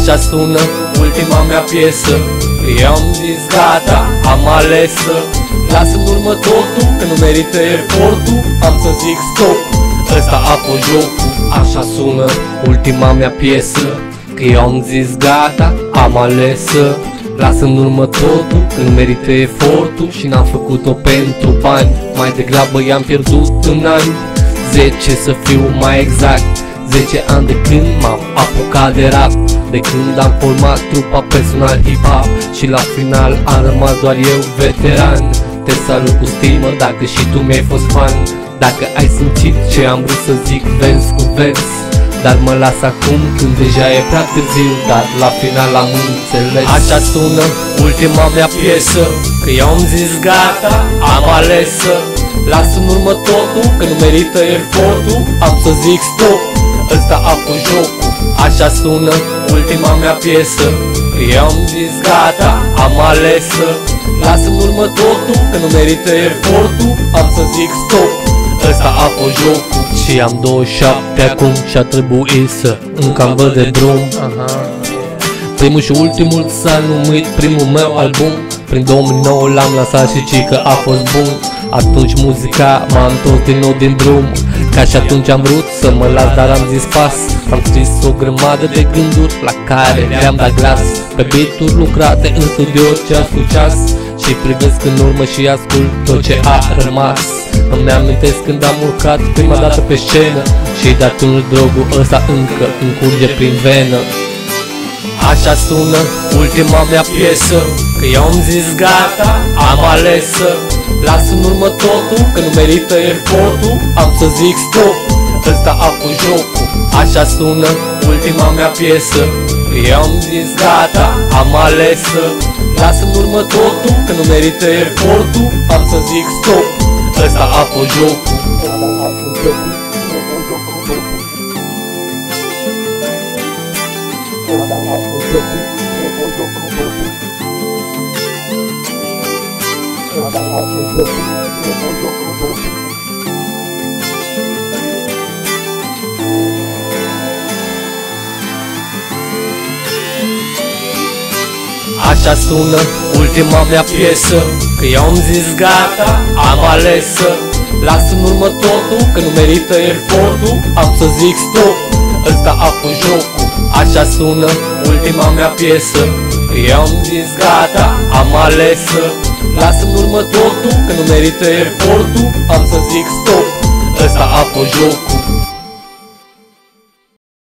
Așa sună ultima mea piesă. Eu am zis gata, am ales să Las în urmă totul, că nu merită efortul Am să zic stop, ăsta a fost jocul Așa sună ultima mea piesă. Că eu am zis gata, am ales să Las în urmă totul, că nu merită efortul Și n-am făcut-o pentru bani. Mai degrabă i-am pierdut în ani. 10 să fiu mai exact 10 ani de când m-am apucat de rap De când am format trupa personal hip-hop Și la final am rămas doar eu veteran. Te salut cu stimă dacă și tu mi-ai fost fan. Dacă ai simțit ce am vrut să zic vers cu vers dar mă las acum când deja e prea târziu. Dar la final am înțeles. Așa sună ultima mea piesă Că eu am zis gata, am ales să Las în urmă totul, că nu merită efortul. Am să zic stop ăsta a fost jocul Așa sună ultima mea piesă. Eu am zis gata, am ales să Las în urmă totul, că nu merită efortul. Am să zic stop, ăsta a fost jocul. Și am 27 acum și-a trebuit să încă am văd de drum. Primul și ultimul s-a numit primul meu album. Prin 2009 l-am lansat și ci că a fost bun. Atunci muzica m-a întors din nou din drum Ca și atunci am vrut să mă las, dar am zis pas. Am scris o grămadă de gânduri la care le-am dat glas. Pe beat lucrate în studio ceas cu ceas. Și privesc în urmă și ascult tot ce a rămas. Îmi amintesc când am urcat prima dată pe scenă. Și de atunci drogul ăsta încă îmi curge prin venă. Așa sună ultima mea piesă. Că eu am zis gata, am ales să Las în urmă totul, că nu merită efortul. Am să zic stop, ăsta a fost jocul. Așa sună ultima mea piesă. Că eu am zis gata, am ales să Las în urmă totul, că nu merită efortul. Am să zic stop, ăsta a fost jocul Așa sună ultima mea piesă Că eu am zis gata, am ales să Las în urmă totul, că nu merită efortul Am să zic stop, ăsta a fost jocul. Așa sună ultima mea piesă Că eu am zis gata, am ales să Las în urmă totul, că nu merită efortul. Am să zic stop, ăsta a fost jocul